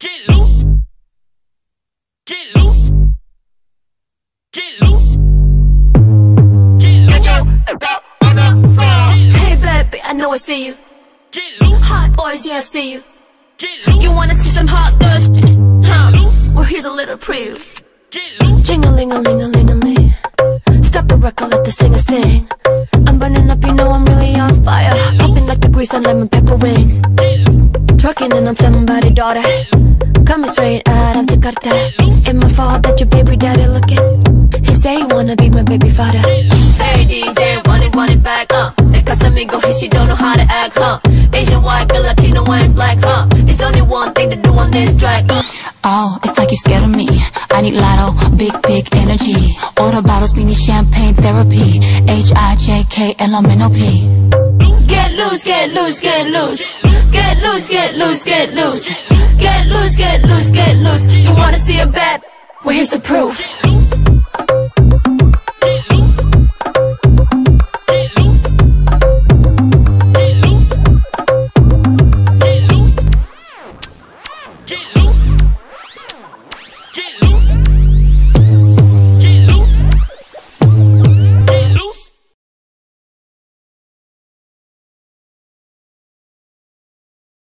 Get loose. Get loose. Get loose. Get loose. Hey baby, I know I see you. Get loose. Hot boys, yeah I see you. Get loose. You wanna see some hot girls? Huh? Well here's a little preview. Get loose. Jing a ling a ling a ling a ling. Stop the record, let the singer sing. I'm burning up, you know I'm really on fire. Popping like the grease on lemon pepper wings. Twerking and I'm somebody's daughter. Coming straight out of Jakarta. It my fault that your baby daddy looking. He say he wanna be my baby father. Hey DJ, run it, run it back, uh. That Casamigo, hey, she don't know how to act, huh? Asian, white, girl, Latino, and black, huh? It's only one thing to do on this track, uh. Oh, it's like you scared of me. I need lotto, big, big energy. Order bottles, we need champagne therapy. H I J K L M N O P. Get loose, get loose, get loose. Get loose, get loose, get loose. Get loose, get loose, get loose. You wanna see a bad? Well, here's the proof.